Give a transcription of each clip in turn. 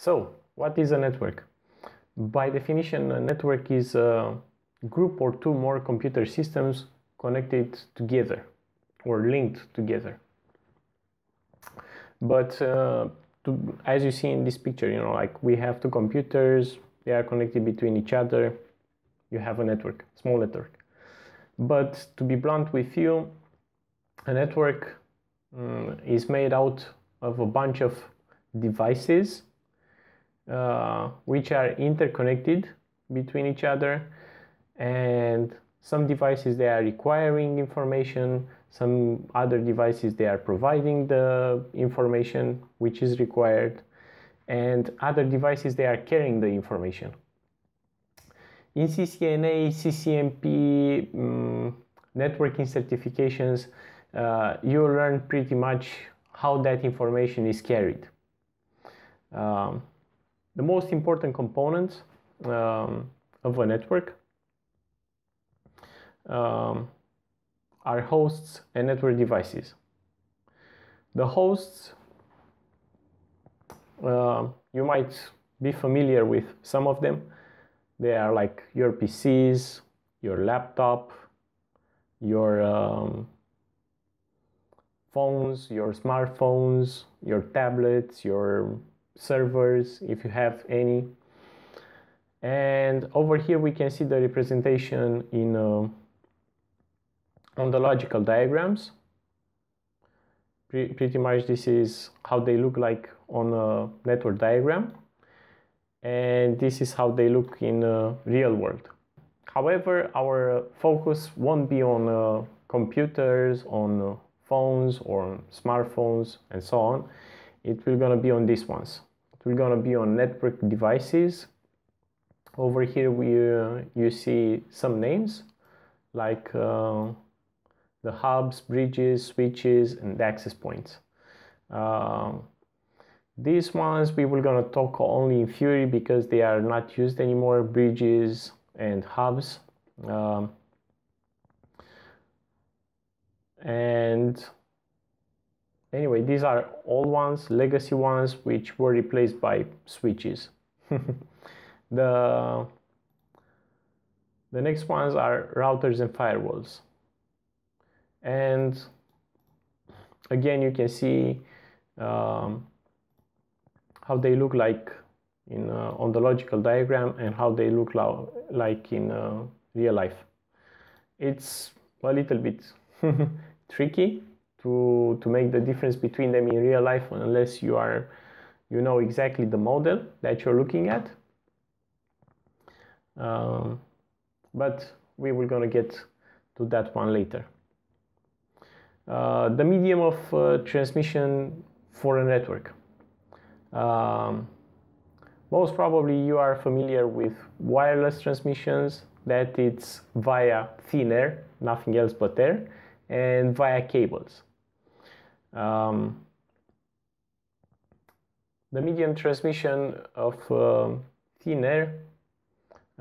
So, what is a network? By definition, a network is a group or two more computer systems connected together or linked together. But uh, to, as you see in this picture, you know, like we have two computers, they are connected between each other. You have a network, small network. But to be blunt with you, a network um, is made out of a bunch of devices uh, which are interconnected between each other and some devices they are requiring information some other devices they are providing the information which is required and other devices they are carrying the information. In CCNA, CCNP um, networking certifications uh, you learn pretty much how that information is carried. Um, the most important components um, of a network um, are hosts and network devices. The hosts, uh, you might be familiar with some of them. They are like your PCs, your laptop, your um, phones, your smartphones, your tablets, your servers, if you have any. And over here we can see the representation in uh, on the logical diagrams. Pre pretty much this is how they look like on a network diagram. And this is how they look in a real world. However, our focus won't be on uh, computers, on uh, phones or smartphones and so on. It will gonna be on these ones. It will gonna be on network devices. Over here we uh, you see some names like uh, the hubs, bridges, switches, and access points. Um, these ones we were gonna talk only in theory because they are not used anymore, bridges and hubs. Um, and anyway, these are old ones, legacy ones, which were replaced by switches. the, the next ones are routers and firewalls and again you can see um, how they look like in uh, on the logical diagram and how they look like in uh, real life it's a little bit tricky to to make the difference between them in real life unless you are you know exactly the model that you're looking at um, but we will gonna get to that one later uh, the medium of uh, transmission for a network. Um, most probably you are familiar with wireless transmissions that it's via thin air, nothing else but air, and via cables. Um, the medium transmission of uh, thin air,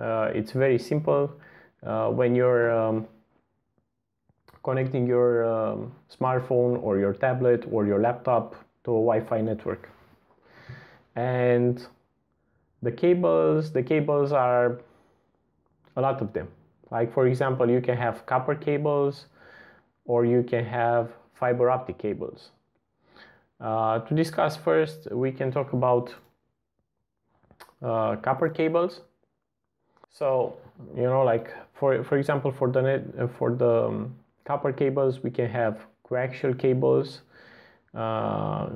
uh, it's very simple. Uh, when you're um, connecting your um, smartphone or your tablet or your laptop to a Wi-Fi network. And the cables, the cables are a lot of them. Like for example, you can have copper cables or you can have fiber optic cables. Uh, to discuss first, we can talk about uh, copper cables. So, you know, like for, for example, for the net, uh, for the um, copper cables we can have coaxial cables uh,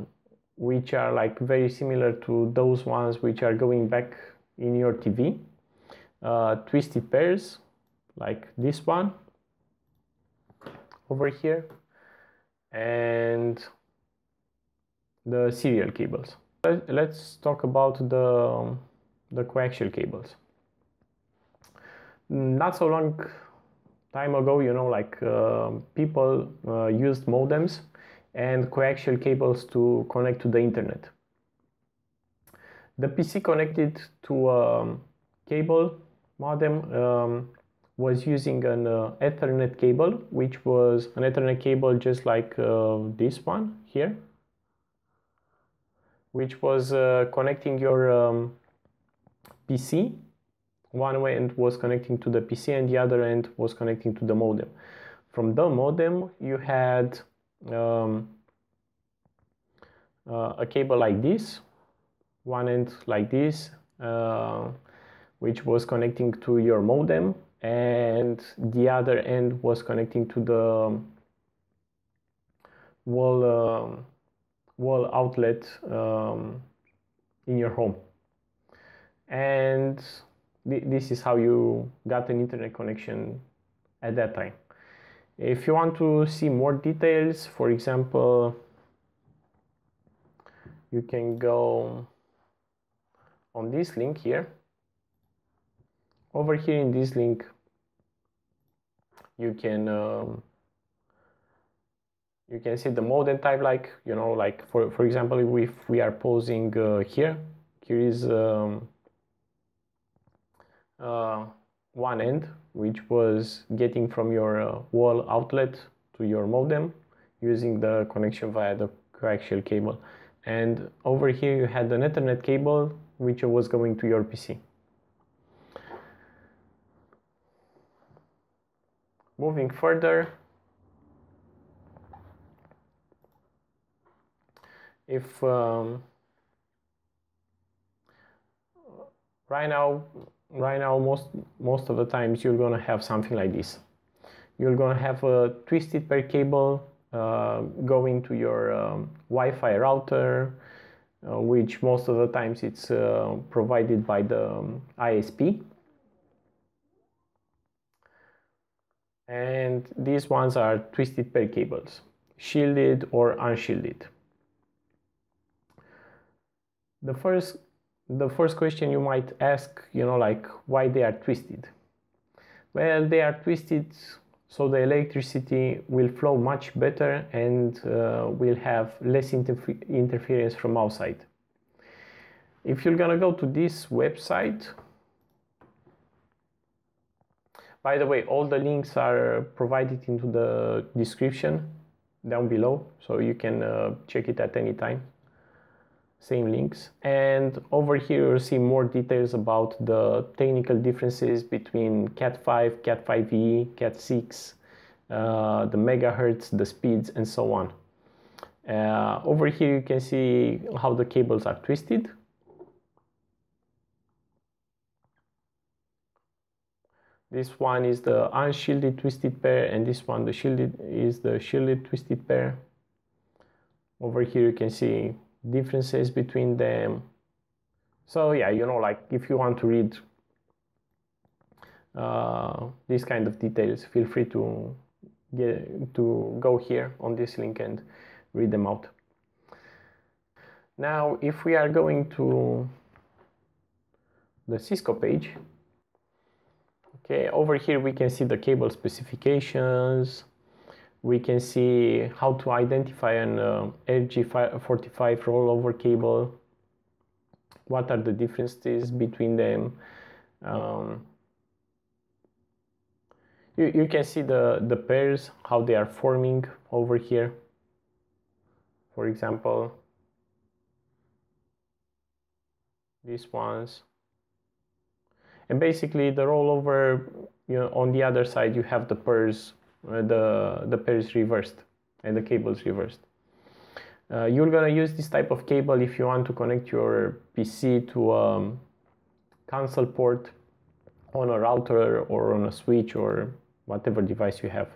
which are like very similar to those ones which are going back in your TV uh, twisted pairs like this one over here and the serial cables let's talk about the the coaxial cables not so long time ago, you know, like uh, people uh, used modems and coaxial cables to connect to the internet. The PC connected to a um, cable modem um, was using an uh, Ethernet cable, which was an Ethernet cable just like uh, this one here. which was uh, connecting your um, PC. One end was connecting to the PC and the other end was connecting to the modem. From the modem, you had um, uh, a cable like this, one end like this, uh, which was connecting to your modem, and the other end was connecting to the wall uh, wall outlet um, in your home. And th this is how you got an internet connection at that time. If you want to see more details, for example, you can go on this link here. Over here in this link, you can um, you can see the modem type like you know like for for example if we are posing uh, here here is um, uh, one end which was getting from your uh, wall outlet to your modem using the connection via the coaxial cable. And over here you had an ethernet cable which was going to your PC moving further. If um, right now right now most most of the times you're gonna have something like this. You're gonna have a twisted pair cable uh, going to your um, Wi-Fi router uh, which most of the times it's uh, provided by the um, ISP and these ones are twisted pair cables shielded or unshielded. The first the first question you might ask you know like why they are twisted? Well they are twisted so the electricity will flow much better and uh, will have less interfe interference from outside. If you're gonna go to this website by the way all the links are provided into the description down below so you can uh, check it at any time same links. And over here you'll see more details about the technical differences between Cat5, Cat5e, Cat6, uh, the megahertz, the speeds, and so on. Uh, over here you can see how the cables are twisted. This one is the unshielded twisted pair and this one the shielded is the shielded twisted pair. Over here you can see differences between them. So yeah, you know, like if you want to read uh, these kind of details, feel free to get to go here on this link and read them out. Now, if we are going to the Cisco page, okay, over here we can see the cable specifications, we can see how to identify an uh, RJ45 rollover cable, what are the differences between them. Um, you, you can see the, the pairs, how they are forming over here. For example, these ones. And basically the rollover, you know, on the other side you have the pairs uh, the, the pair reversed and the cable is reversed. Uh, you're gonna use this type of cable if you want to connect your PC to a um, console port on a router or on a switch or whatever device you have.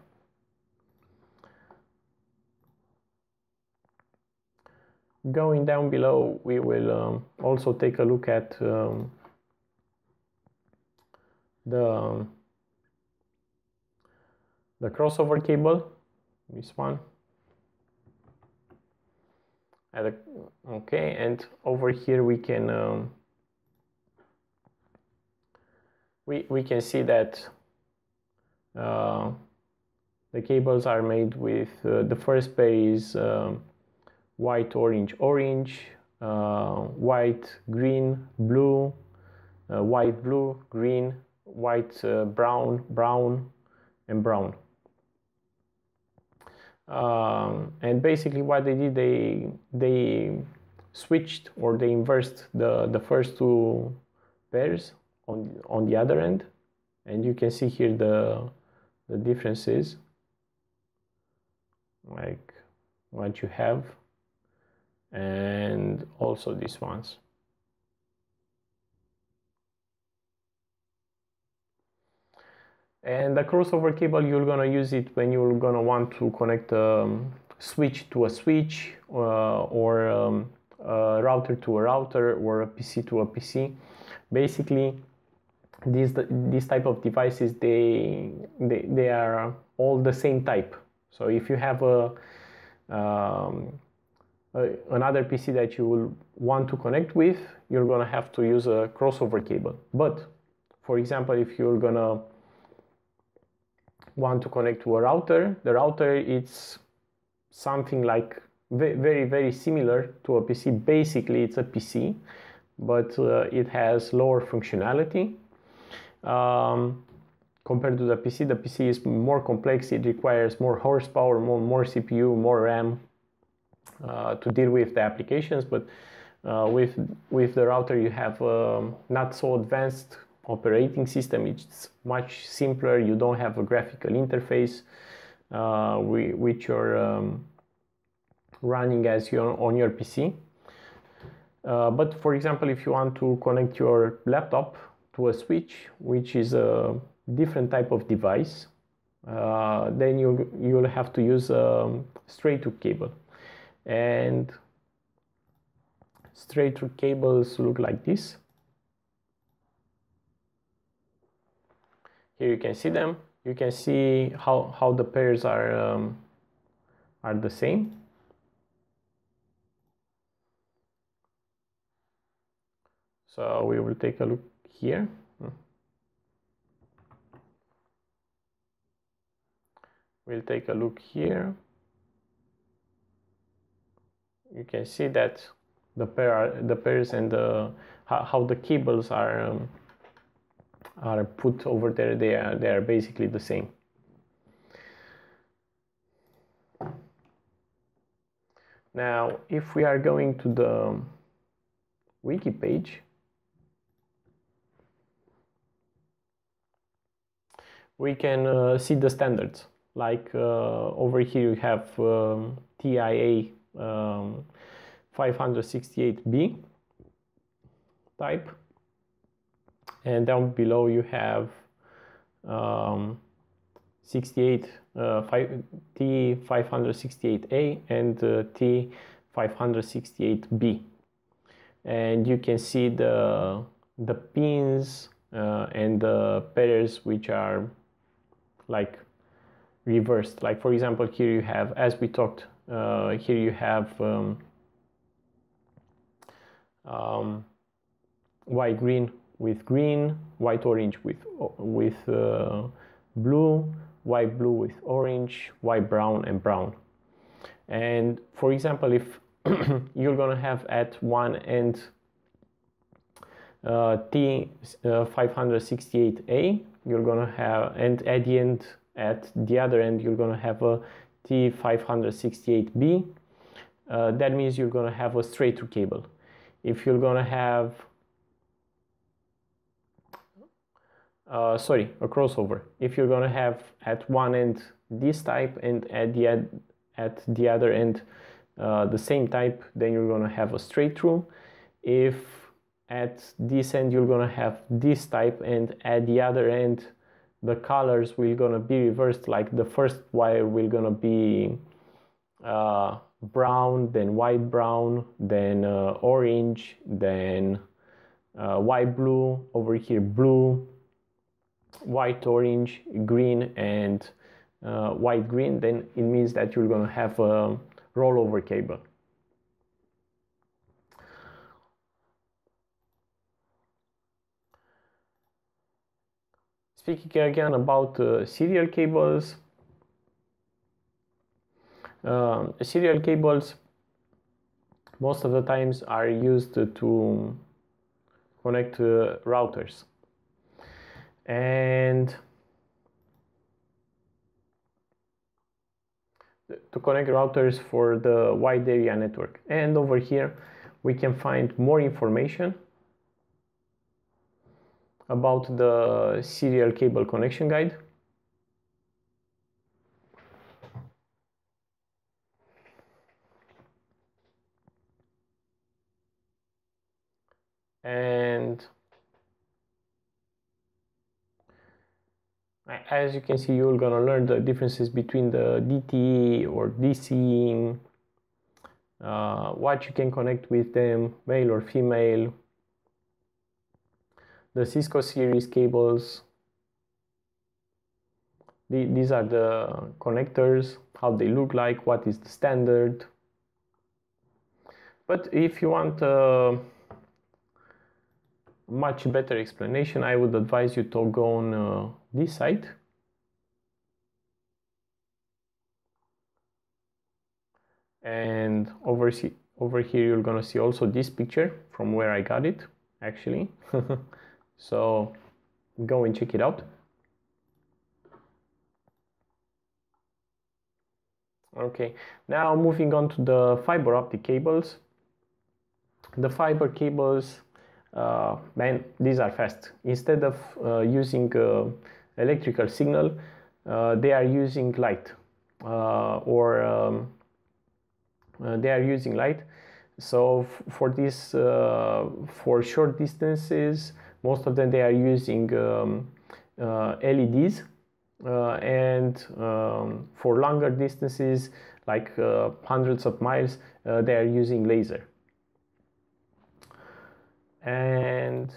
Going down below, we will um, also take a look at um, the the crossover cable this one. Okay and over here we can um, we, we can see that uh, the cables are made with uh, the first pair is um, white orange orange uh, white green blue uh, white blue green white uh, brown brown and brown um, and basically what they did they they switched or they inversed the, the first two pairs on, on the other end. And you can see here the, the differences, like what you have, and also these ones. And the crossover cable, you're gonna use it when you're gonna want to connect a um, switch to a switch uh, or um, a router to a router or a PC to a PC. Basically, these these type of devices they they, they are all the same type. So if you have a, um, a another PC that you will want to connect with, you're gonna have to use a crossover cable. But for example, if you're gonna want to connect to a router, the router it's something like very very similar to a PC. Basically, it's a PC, but uh, it has lower functionality um, compared to the PC. The PC is more complex. It requires more horsepower, more more CPU, more RAM uh, to deal with the applications. But uh, with with the router, you have um, not so advanced operating system. It's much simpler. You don't have a graphical interface uh, which you're um, running as you're on your PC. Uh, but for example, if you want to connect your laptop to a switch, which is a different type of device, uh, then you you'll have to use a straight through cable. And straight through cables look like this. Here you can see them. You can see how, how the pairs are, um, are the same. So we will take a look here. We'll take a look here. You can see that the pair, are the pairs and the how, how the cables are um, are put over there, they are, they are basically the same. Now, if we are going to the wiki page, we can uh, see the standards. Like uh, over here you have um, TIA um, 568B type and down below you have um, 68 uh, T568A and uh, T568B and you can see the the pins uh, and the pairs which are like reversed. Like for example here you have as we talked uh, here you have um, um, white green with green, white orange with with uh, blue, white blue with orange, white brown and brown. And for example, if you're gonna have at one end uh, T568A, uh, you're gonna have, and at the end, at the other end, you're gonna have a T568B. Uh, that means you're gonna have a straight through cable. If you're gonna have uh, sorry, a crossover. If you're gonna have at one end this type and at the end, at the other end uh, the same type, then you're gonna have a straight through. If at this end you're gonna have this type and at the other end the colors will gonna be reversed like the first wire will gonna be uh, brown then white brown then uh, orange then uh, white blue over here blue white, orange, green, and uh, white, green, then it means that you're going to have a rollover cable. Speaking again about uh, serial cables, um, serial cables most of the times are used to connect uh, routers and to connect routers for the wide area network. And over here, we can find more information about the serial cable connection guide. And as you can see, you're gonna learn the differences between the DTE or DC, uh, what you can connect with them, male or female, the Cisco series cables. The, these are the connectors, how they look like, what is the standard. But if you want a much better explanation, I would advise you to go on uh, this site. And over, see, over here, you're gonna see also this picture from where I got it, actually. So go and check it out. Okay, now moving on to the fiber optic cables. The fiber cables, uh, man, these are fast. Instead of uh, using uh, electrical signal, uh, they are using light uh, or um, they are using light. So for this, for short distances, most of them they are using um, uh, LEDs uh, and um, for longer distances like uh, hundreds of miles they are using laser. And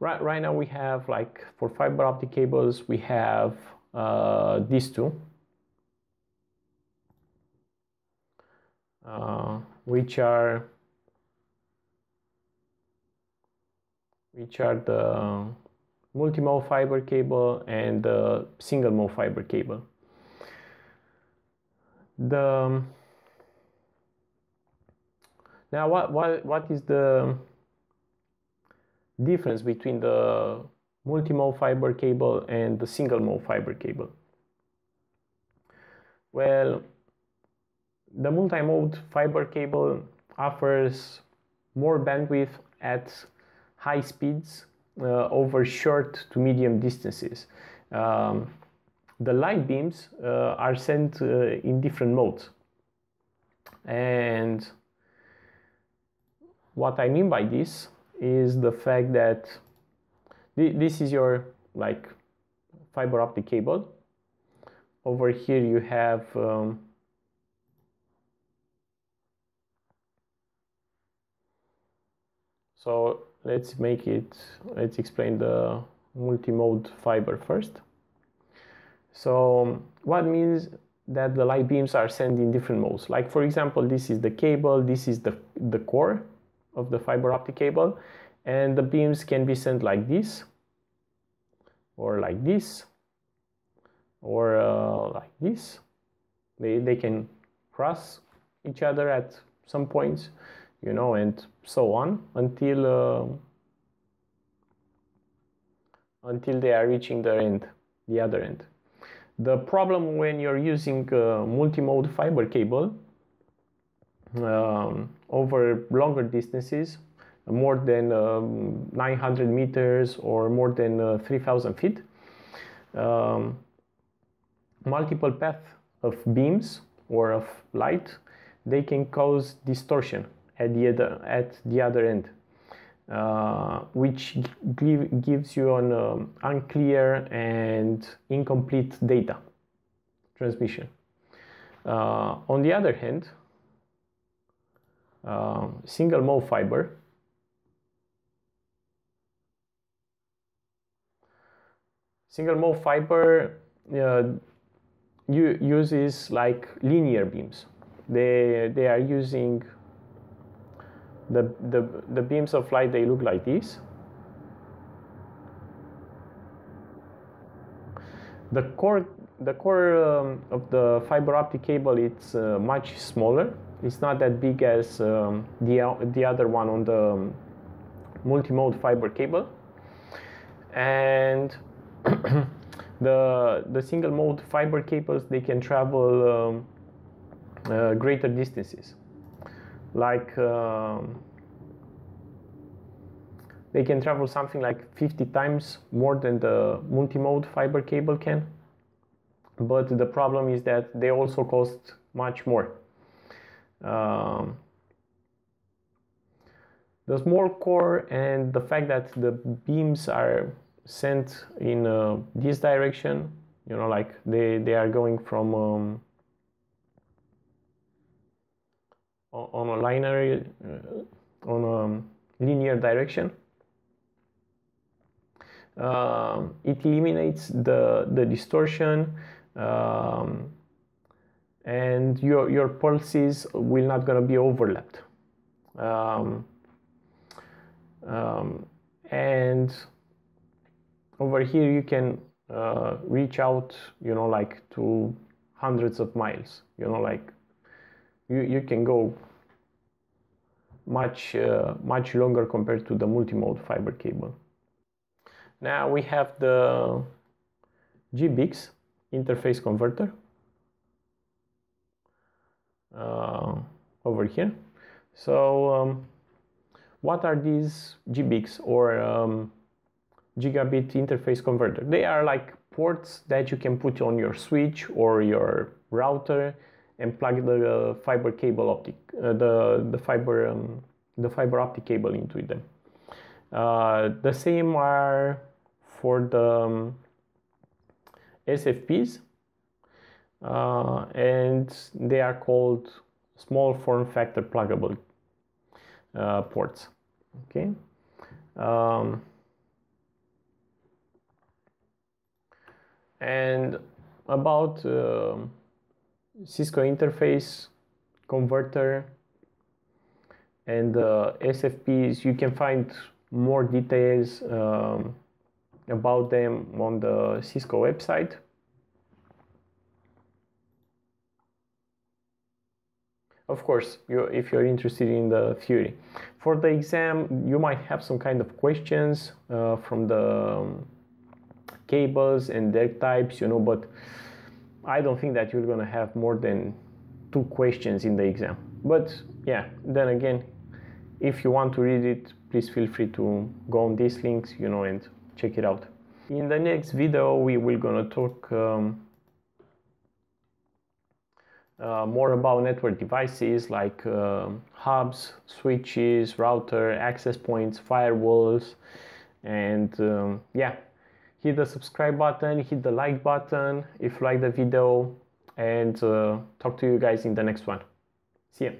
right, right now we have like for fiber optic cables we have uh, these two uh, which are which are the multi-mode fiber cable and the single mode fiber cable. The now what what what is the difference between the multi-mode fiber cable and the single mode fiber cable? Well, the multi-mode fiber cable offers more bandwidth at high speeds uh, over short to medium distances. Um, the light beams uh, are sent uh, in different modes. And what I mean by this is the fact that th this is your like fiber optic cable. Over here you have um, so let's make it, let's explain the multi-mode fiber first. So what means that the light beams are sent in different modes. Like for example, this is the cable, this is the, the core of the fiber optic cable, and the beams can be sent like this, or like this, or uh, like this. They, they can cross each other at some points you know, and so on until uh, until they are reaching the end, the other end. The problem when you're using uh, multi-mode fiber cable um, over longer distances, more than um, 900 meters or more than uh, 3000 feet, um, multiple paths of beams or of light, they can cause distortion at the other, at the other end, uh, which give, gives you an um, unclear and incomplete data transmission. Uh, on the other hand, uh, single mode fiber single mode fiber uh, uses like linear beams. They, they are using the, the, the beams of light, they look like this. The core, the core um, of the fiber optic cable, it's uh, much smaller. It's not that big as um, the, the other one on the um, multi-mode fiber cable. And the, the single mode fiber cables, they can travel um, uh, greater distances like um, they can travel something like 50 times more than the multi-mode fiber cable can. But the problem is that they also cost much more. Um, the small core and the fact that the beams are sent in uh, this direction you know like they they are going from um, on a linear uh, on a linear direction. Um, it eliminates the the distortion um, and your your pulses will not gonna be overlapped. Um, um, and over here you can uh, reach out you know like to hundreds of miles you know like you, you can go much uh, much longer compared to the multimode fiber cable. Now we have the GBIC interface converter uh, over here. So um, what are these GBICs or um, gigabit interface converter. They are like ports that you can put on your switch or your router and plug the uh, fiber cable optic, uh, the the fiber um, the fiber optic cable into them. Uh, the same are for the um, SFPs, uh, and they are called small form factor pluggable uh, ports. Okay. Um, and about uh, Cisco interface converter and uh, SFPs you can find more details um, about them on the Cisco website of course you, if you're interested in the theory. for the exam you might have some kind of questions uh, from the um, cables and their types, you know, but I don't think that you're gonna have more than two questions in the exam. But yeah, then again, if you want to read it, please feel free to go on these links, you know, and check it out. In the next video, we will gonna talk um, uh, more about network devices like uh, hubs, switches, router, access points, firewalls, and um, yeah, hit the subscribe button, hit the like button if you like the video, and uh, talk to you guys in the next one. See ya.